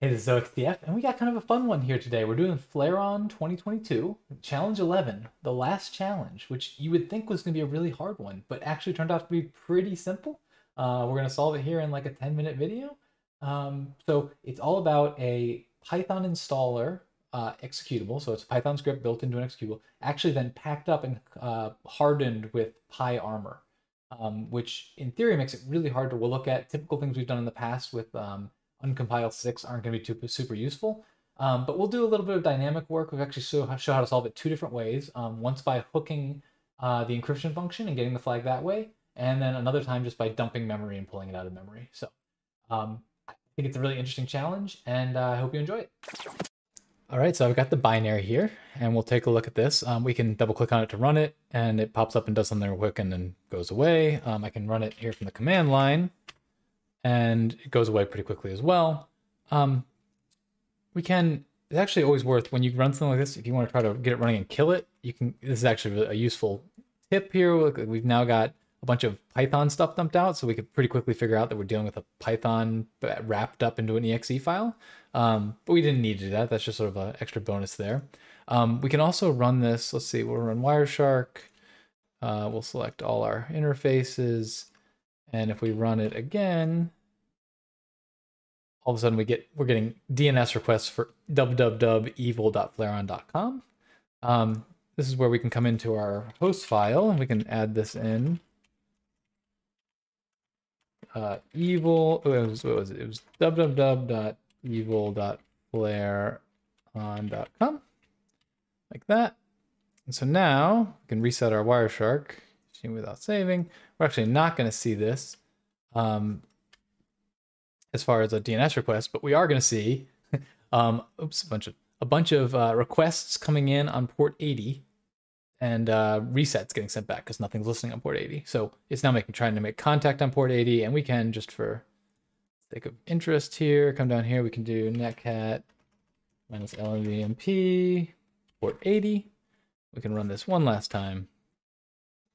Hey, this is 0xdf, and we got kind of a fun one here today. We're doing Flare-On 2022, Challenge 11, the last challenge, which you would think was going to be a really hard one, but actually turned out to be pretty simple. Uh, we're going to solve it here in like a 10 minute video. Um, so it's all about a Python installer uh, executable. So it's a Python script built into an executable, actually then packed up and uh, hardened with PyArmor, um, which in theory makes it really hard to look at. Typical things we've done in the past with um, uncompyle6 aren't going to be too, super useful. Um, but we'll do a little bit of dynamic work. We've actually show, show how to solve it two different ways. Um, once by hooking uh, the encryption function and getting the flag that way, and then another time just by dumping memory and pulling it out of memory. So um, I think it's a really interesting challenge, and uh, I hope you enjoy it. All right, so I've got the binary here, and we'll take a look at this. Um, we can double click on it to run it, and it pops up and does something real quick and then goes away. Um, I can run it here from the command line, and it goes away pretty quickly as well. Um, we can, it's actually always worth, when you run something like this, if you want to try to get it running and kill it, you can, this is actually a useful tip here. We've now got a bunch of Python stuff dumped out, so we could pretty quickly figure out that we're dealing with a Python wrapped up into an exe file. Um, but we didn't need to do that. That's just sort of an extra bonus there. Um, we can also run this. Let's see, we'll run Wireshark. Uh, we'll select all our interfaces. And if we run it again, all of a sudden we get we're getting DNS requests for www.evil.flareon.com. Um, this is where we can come into our host file and we can add this in. Uh, evil, oh, what was it? It was www.evil.flareon.com, like that. And so now we can reset our Wireshark without saving. We're actually not going to see this. Um, as far as a DNS request, but we are going to see, um, oops, a bunch of a bunch of uh, requests coming in on port 80, and uh, resets getting sent back because nothing's listening on port 80. So it's now making trying to make contact on port 80, and we can just for sake of interest here, come down here. We can do netcat minus lnvmp port 80. We can run this one last time,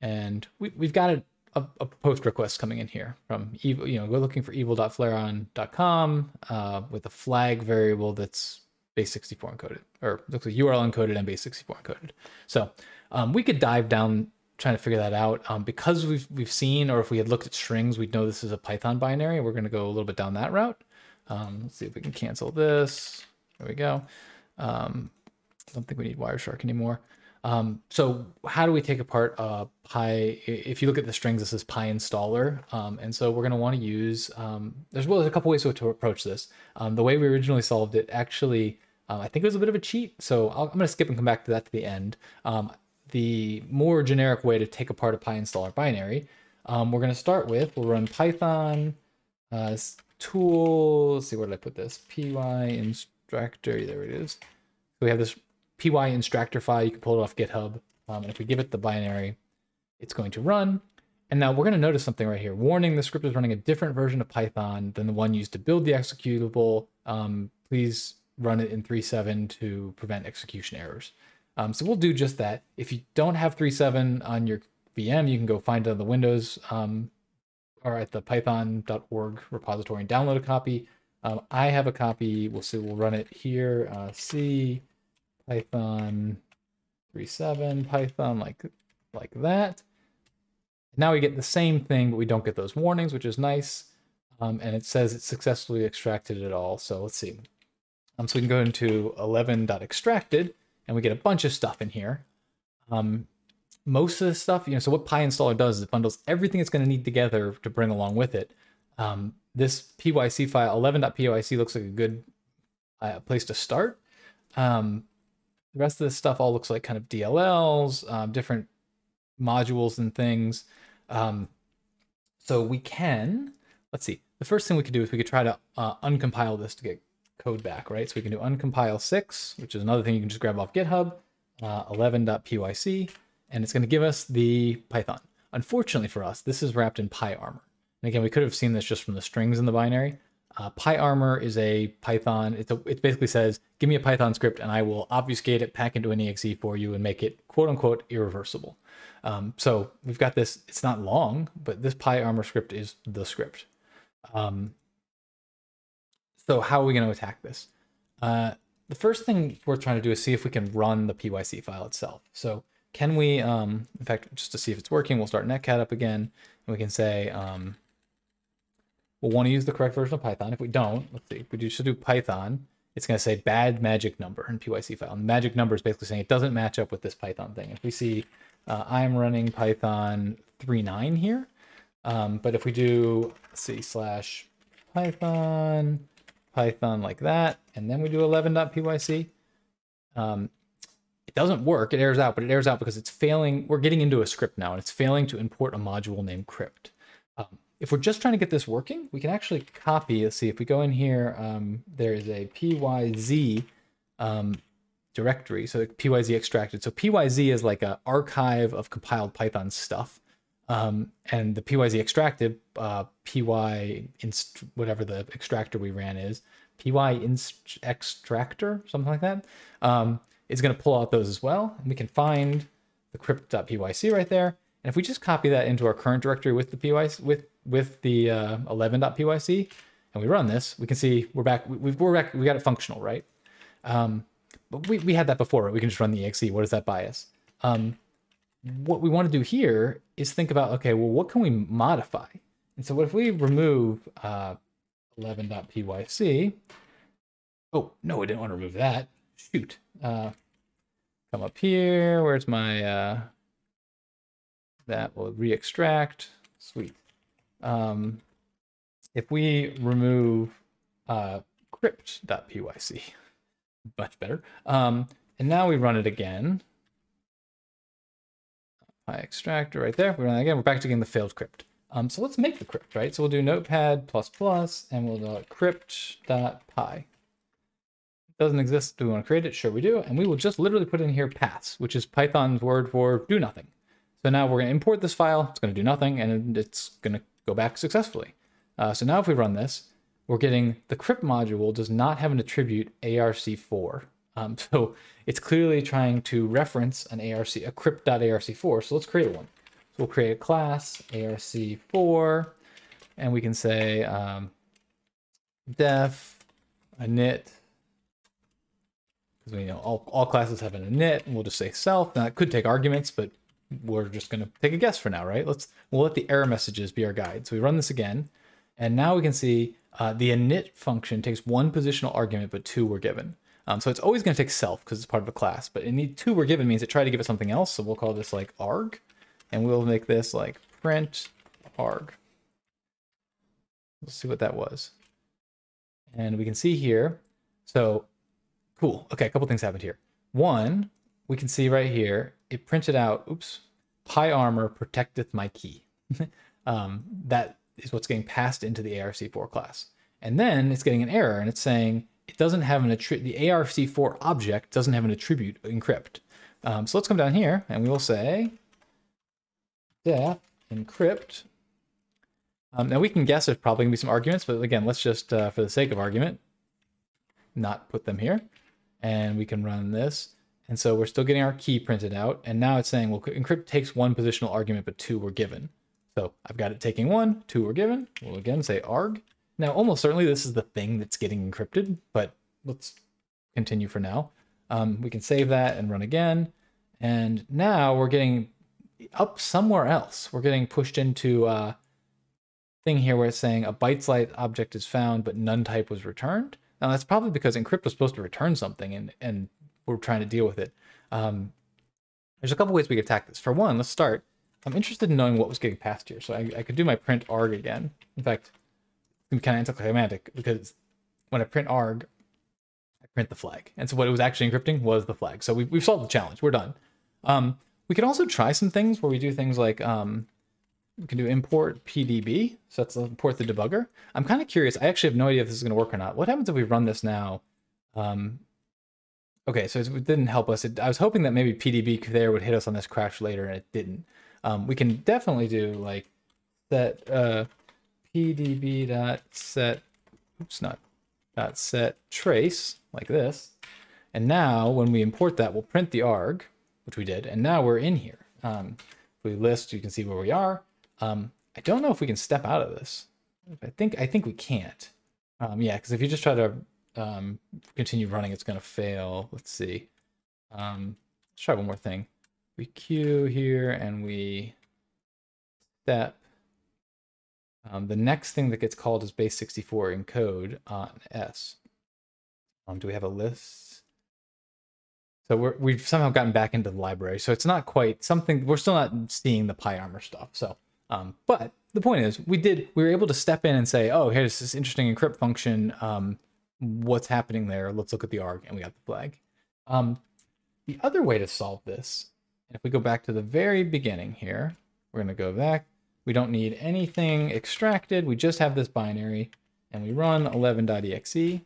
and we, we've got it a, a, post request coming in here from evil, you know, we're looking for evil.flareon.com uh, with a flag variable that's base64 encoded, or looks like URL encoded and base64 encoded. So um, we could dive down trying to figure that out. Um, because we've we've seen, or if we had looked at strings, we'd know this is a Python binary. We're going to go a little bit down that route. Um, let's see if we can cancel this. There we go. Um, I don't think we need Wireshark anymore. Um, so how do we take apart uh, Py? If you look at the strings, this is PyInstaller. Um, and so we're going to want to use, um, there's, well, there's a couple ways to, approach this. Um, the way we originally solved it, actually, uh, I think it was a bit of a cheat. So i am going to skip and come back to that to the end. Um, the more generic way to take apart a PyInstaller binary, um, we're going to start with, we'll run Python uh, tool, let's see, where did I put this? pyinstxtractor, there it is. So we have this pyinstxtractor file. You can pull it off GitHub. Um, and if we give it the binary, it's going to run. And now we're going to notice something right here. Warning, the script is running a different version of Python than the one used to build the executable. Um, please run it in 3.7 to prevent execution errors. Um, so we'll do just that. If you don't have 3.7 on your VM, you can go find it on the Windows um, or at the python.org repository and download a copy. Um, I have a copy. We'll see. We'll run it here. Uh, C Python 3.7, Python like, like that. Now we get the same thing, but we don't get those warnings, which is nice. Um, and it says it successfully extracted it all. So let's see. Um, so we can go into 11.extracted and we get a bunch of stuff in here. Um, most of the stuff, you know, so what PyInstaller does is it bundles everything it's going to need together to bring along with it. Um, this PYC file, 11.pyc, looks like a good uh, place to start. Um, the rest of this stuff all looks like kind of DLLs, um, different modules and things. Um, so we can, let's see, the first thing we could do is we could try to uh, uncompile this to get code back, right? So we can do uncompyle6, which is another thing you can just grab off GitHub, uh, 11.pyc, and it's going to give us the Python. Unfortunately for us, this is wrapped in PyArmor. And again, we could have seen this just from the strings in the binary, uh, PyArmor is a Python. It's a, it basically says, give me a Python script and I will obfuscate it, pack into an exe for you, and make it quote unquote irreversible. Um, so we've got this. It's not long, but this PyArmor script is the script. Um, So how are we going to attack this? Uh, the first thing we're trying to do is see if we can run the PYC file itself. So can we, um, in fact, just to see if it's working, we'll start netcat up again, and we can say, um, we'll want to use the correct version of Python. If we don't, let's see, if we should do Python, it's going to say bad magic number in PYC file. And the magic number is basically saying it doesn't match up with this Python thing. If we see uh, I'm running Python 3.9 here, um, but if we do, let's see, slash Python, Python like that, and then we do 11.pyc, um, it doesn't work. It errors out, but it errors out because it's failing. We're getting into a script now, and it's failing to import a module named crypt. If we're just trying to get this working, we can actually copy. Let's see, if we go in here, um, there is a pyz um, directory, so pyz extracted. So pyz is like an archive of compiled Python stuff. Um, and the pyz extracted, uh, py inst whatever the extractor we ran is, py inst extractor, something like that, um, is going to pull out those as well. And we can find the crypt.pyc right there. And if we just copy that into our current directory with the pyc with with the uh, 11.pyc, and we run this, we can see we're back. We, we're back. We got it functional, right? Um, but we, we had that before. Right? We can just run the exe. What does that bias? Um, what we want to do here is think about, okay, well, what can we modify? And so what if we remove uh, 11.pyc? Oh, no, I didn't want to remove that. Shoot. Uh, come up here. Where's my, uh, that will re-extract. Sweet. Um, if we remove uh, crypt.pyc, much better. Um, and now we run it again. My extractor right there. We run it again. We're back to getting the failed crypt. Um, so let's make the crypt, right? So we'll do notepad plus plus and we'll do crypt.py. Doesn't exist. Do we want to create it? Sure we do. And we will just literally put in here pass, which is Python's word for do nothing. So now we're going to import this file. It's going to do nothing and it's going to go back successfully. Uh, so now if we run this, we're getting the crypt module does not have an attribute ARC4. Um, so it's clearly trying to reference an ARC, a crypt.arc4. So let's create one. So we'll create a class ARC4, and we can say um, def init, because we know all, all classes have an init, and we'll just say self. Now it could take arguments, but we're just going to take a guess for now, right? Let's we'll let the error messages be our guide. So we run this again, and now we can see uh, the init function takes one positional argument, but two were given. Um, so it's always going to take self because it's part of a class, but init two were given means it tried to give it something else. So we'll call this like arg, and we'll make this like print arg. Let's see what that was. And we can see here. So cool. Okay, a couple things happened here. One, we can see right here, it printed out, oops, PyArmor protecteth my key. um, that is what's getting passed into the ARC4 class. And then it's getting an error and it's saying it doesn't have an attribute, the ARC4 object doesn't have an attribute encrypt. Um, so let's come down here and we will say def encrypt. Um, now we can guess there's probably gonna be some arguments, but again, let's just, uh, for the sake of argument, not put them here. And we can run this. And so we're still getting our key printed out. And now it's saying, well, encrypt takes one positional argument, but two were given. So I've got it taking one, two were given. We'll again say arg. Now, almost certainly this is the thing that's getting encrypted, but let's continue for now. Um, we can save that and run again. And now we're getting up somewhere else. We're getting pushed into a thing here where it's saying a bytes-like object is found, but none type was returned. Now that's probably because encrypt was supposed to return something and, and we're trying to deal with it. Um, there's a couple ways we could attack this. For one, let's start I'm interested in knowing what was getting passed here. So I, I could do my print arg again. In fact, it's kind of anticlimactic because when I print arg, I print the flag. And so what it was actually encrypting was the flag. So we, we've solved the challenge. We're done. Um, we could also try some things where we do things like um, we can do import PDB. So that's import the debugger. I'm kind of curious. I actually have no idea if this is going to work or not. What happens if we run this now? Um, okay, so it didn't help us. It, I was hoping that maybe PDB there would hit us on this crash later, and it didn't. Um, we can definitely do like set uh, pdb dot set, oops, not dot set trace like this. And now when we import that, we'll print the arg, which we did. And now we're in here. Um, if we list, you can see where we are. Um, I don't know if we can step out of this. I think I think we can't. Um, yeah, because if you just try to um, continue running, it's going to fail. Let's see. Um, let's try one more thing. We queue here and we step. Um, the next thing that gets called is base 64 encode on S. Um, do we have a list? So we're, we've somehow gotten back into the library. So it's not quite something, we're still not seeing the PyArmor stuff. So, um, but the point is we did, we were able to step in and say, oh, here's this interesting encrypt function. Um, what's happening there? Let's look at the arg and we got the flag. Um, the other way to solve this, if we go back to the very beginning here, we're going to go back. We don't need anything extracted. We just have this binary and we run 11.exe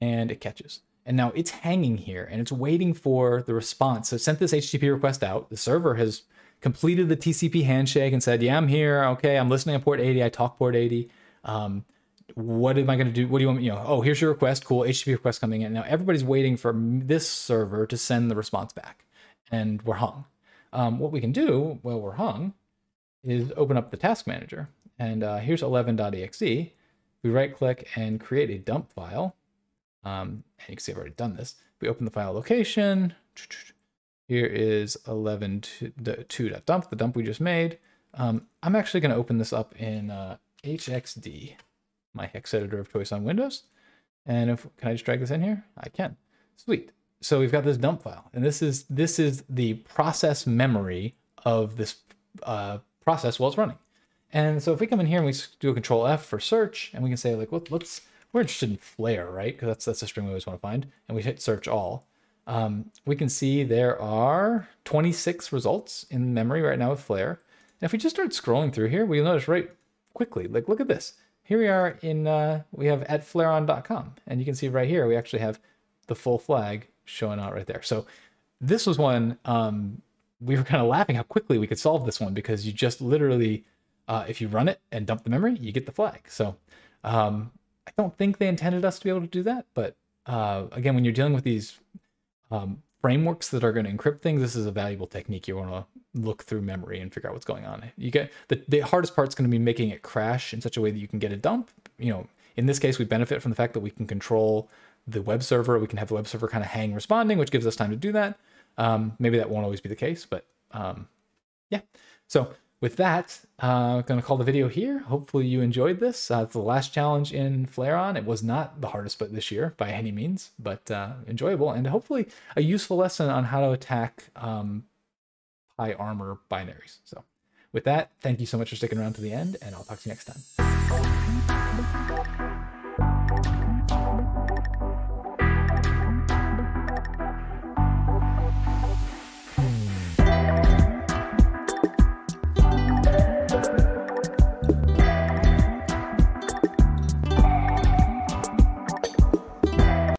and it catches. And now it's hanging here and it's waiting for the response. So sent this HTTP request out. The server has completed the TCP handshake and said, yeah, I'm here. Okay, I'm listening on port 80. I talk port 80. Um, what am I going to do? What do you want me, you know, oh, here's your request. Cool. HTTP request coming in. Now everybody's waiting for this server to send the response back and we're hung. Um, what we can do while we're hung is open up the task manager and uh, here's 11.exe. We right click and create a dump file. Um, and you can see I've already done this. We open the file location. Here is 11.2.dump, the dump we just made. Um, I'm actually going to open this up in uh, HXD, my hex editor of choice on Windows. And if can I just drag this in here? I can. Sweet. So we've got this dump file, and this is this is the process memory of this uh, process while it's running. And so if we come in here and we do a control F for search, and we can say like, what, let's we're interested in flare, right? Because that's that's a string we always want to find. And we hit search all. Um, we can see there are 26 results in memory right now with flare. And if we just start scrolling through here, we'll notice right quickly, like look at this. Here we are in, uh, we have at flareon.com. And you can see right here, we actually have the full flag showing out right there. So this was one, um, we were kind of laughing how quickly we could solve this one because you just literally, uh, if you run it and dump the memory, you get the flag. So um, I don't think they intended us to be able to do that, but uh, again, when you're dealing with these um, frameworks that are going to encrypt things, this is a valuable technique. You want to look through memory and figure out what's going on. You get the, the hardest part is going to be making it crash in such a way that you can get a dump. You know, in this case, we benefit from the fact that we can control the web server. We can have the web server kind of hang responding, which gives us time to do that. Um, maybe that won't always be the case, but um, yeah. So with that, uh, I'm going to call the video here. Hopefully you enjoyed this. Uh, it's the last challenge in Flare-On. It was not the hardest but this year by any means, but uh, enjoyable and hopefully a useful lesson on how to attack um, armor binaries. So with that, thank you so much for sticking around to the end, and I'll talk to you next time.